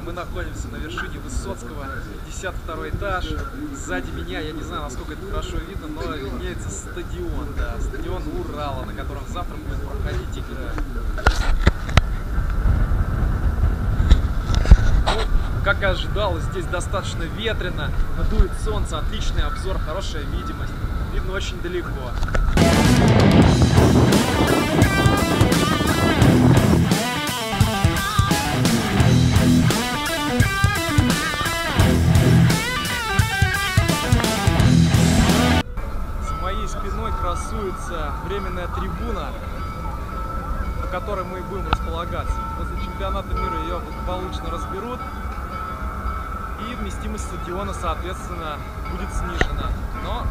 мы находимся на вершине Высоцкого, 52 этаж. Сзади меня, я не знаю, насколько это хорошо видно, но виднеется стадион, да, стадион Урала, на котором завтра будет проходить игра. Ну, как и ожидалось, здесь достаточно ветрено, дует солнце, отличный обзор, хорошая видимость, видно очень далеко. Красуется временная трибуна, на которой мы и будем располагаться. После чемпионата мира ее благополучно разберут, и вместимость стадиона, соответственно, будет снижена. Но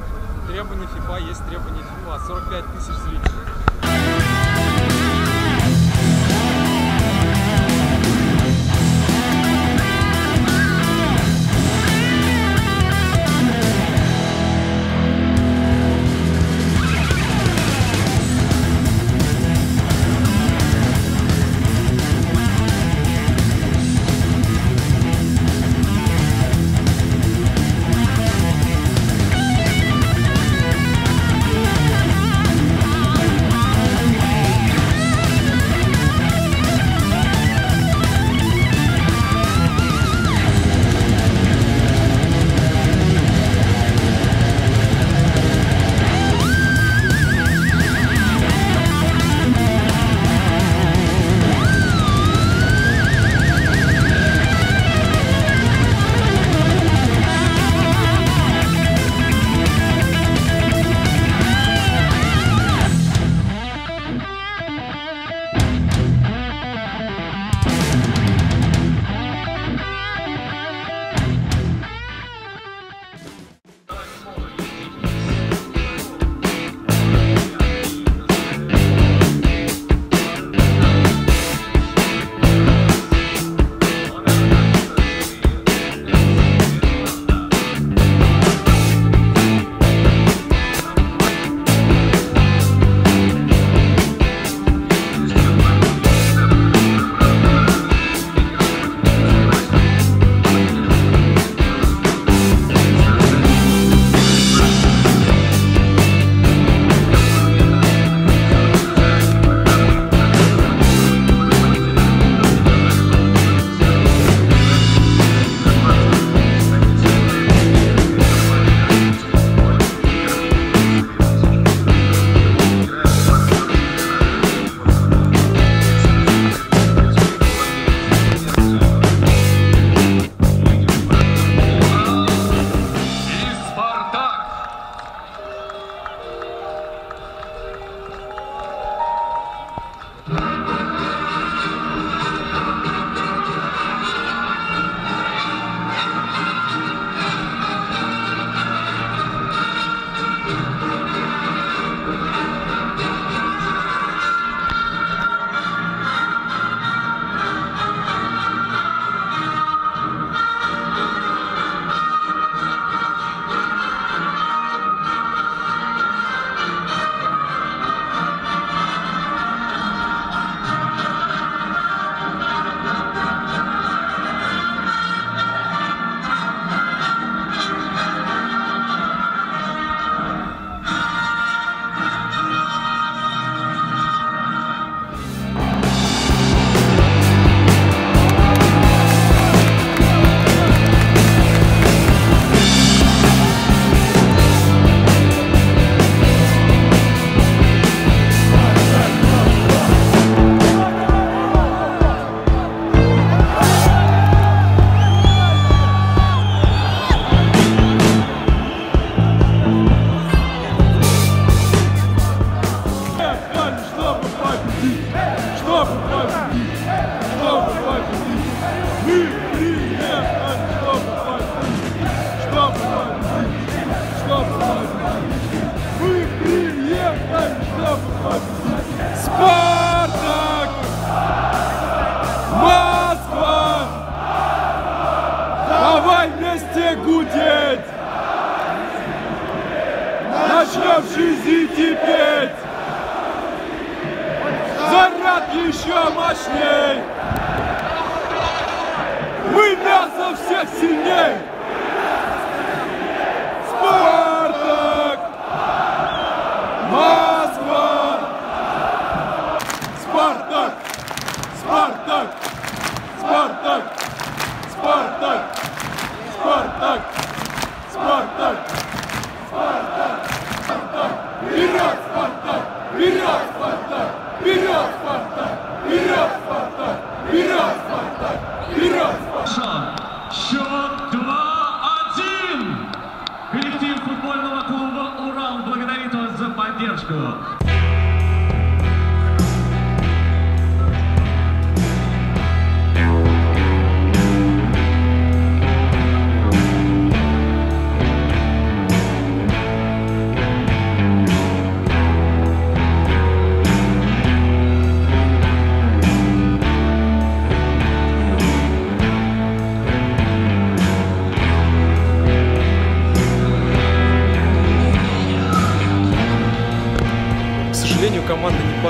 требования FIFA есть требования FIFA. 45 тысяч зрителей. еще мощней! Мы мясо всех сильней! Спартак! Спартак! 这个。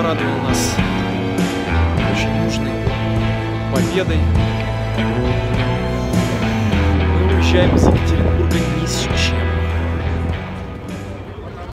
Порадовала нас очень нужной победой. Мы уезжаем из Екатеринбурга ни с чем.